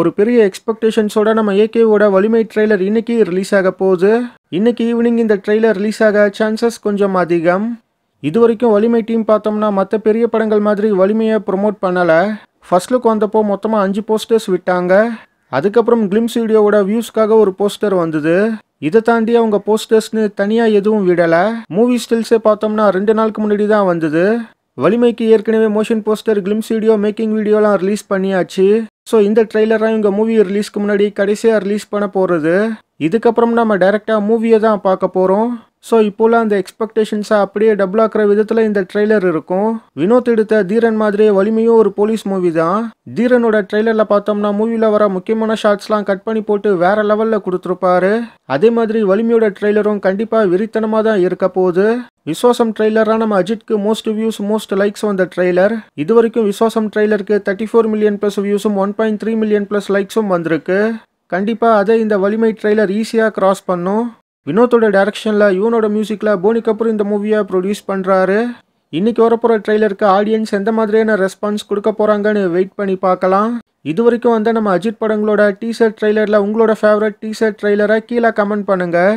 ஒரு பெரிய எக்ஸ்பெக்டேஷன்ஸோட நம்ம ஏகேவோட வலிமை ட்ரெய்லர் இன்னைக்கு ரிலீஸ் ஆக போகுது. இன்னைக்கு ஈவினிங் இந்த ட்ரெய்லர் ரிலீஸ் ஆக சான்சஸ் கொஞ்சம் அதிகம். இது வரைக்கும் வலிமை டீம் பார்த்தோம்னா மற்ற பெரிய படங்கள் மாதிரி வலிமையை ப்ரொமோட் பண்ணலை. ஃபர்ஸ்ட் லுக் வந்தப்போ மொத்தமாக அஞ்சு போஸ்டர்ஸ் விட்டாங்க. அதுக்கப்புறம் கிளிம்ஸ் வீடியோவோட வியூஸ்க்காக ஒரு போஸ்டர் வந்தது. இதை தாண்டி அவங்க போஸ்டர்ஸ்னு தனியாக எதுவும் விடலை. மூவி ஸ்டில்ஸே பார்த்தோம்னா ரெண்டு நாளுக்கு முன்னாடி தான் வந்தது. வலிமைக்கு ஏற்கனவே motion poster glimpse video making வீடியோலாம் ரிலீஸ் பண்ணியாச்சு. ஸோ இந்த ட்ரெய்லராக இவங்க மூவி ரிலீஸ்க்கு முன்னாடி கடைசியாக ரிலீஸ் பண்ண போகிறது இதுக்கப்புறம் நம்ம டைரெக்டாக மூவியை தான் பார்க்க போகிறோம் ஸோ இப்போலாம் அந்த எக்ஸ்பெக்டேஷன்ஸை அப்படியே டபுள் ஆக்குற விதத்தில் இந்த ட்ரெய்லர் இருக்கும். வினோத் எடுத்த தீரன் மாதிரியே வலிமையும் ஒரு போலீஸ் மூவி தான். தீரனோட ட்ரெய்லரில் பார்த்தோம்னா மூவியில் வர முக்கியமான ஷார்ட்ஸ்லாம் கட் பண்ணி போட்டு வேற லெவலில் கொடுத்துருப்பாரு. அதே மாதிரி வலிமையோட ட்ரெய்லரும் கண்டிப்பாக வெறித்தனமாக தான் இருக்க போகுது. விஸ்வாசம் ட்ரெய்லராக நம்ம அஜித்க்கு மோஸ்ட் வியூஸ் மோஸ்ட் லைக்ஸ் வந்த ட்ரெய்லர் இது வரைக்கும் விஸ்வாசம் ட்ரெய்லருக்கு thirty four million plus வியூஸும் one point three million plus லைக்ஸும் வந்திருக்கு. கண்டிப்பாக அதை இந்த வலிமை ட்ரெய்லர் ஈஸியாக கிராஸ் பண்ணும். வினோத்தோட டேரக்ஷனில் இவனோட மியூசிக்கில் போனி கபூர் இந்த மூவியை ப்ரொடியூஸ் பண்ணுறாரு இன்றைக்கி வரப்போகிற ட்ரெய்லருக்கு ஆடியன்ஸ் எந்த மாதிரியான ரெஸ்பான்ஸ் கொடுக்க போகிறாங்கன்னு வெயிட் பண்ணி பார்க்கலாம். இது வரைக்கும் வந்து நம்ம அஜித் படங்களோட டீசர்ட் ட்ரெய்லரில் உங்களோட ஃபேவரட் டீசர்ட் ட்ரெய்லரை கீழே கமெண்ட் பண்ணுங்கள்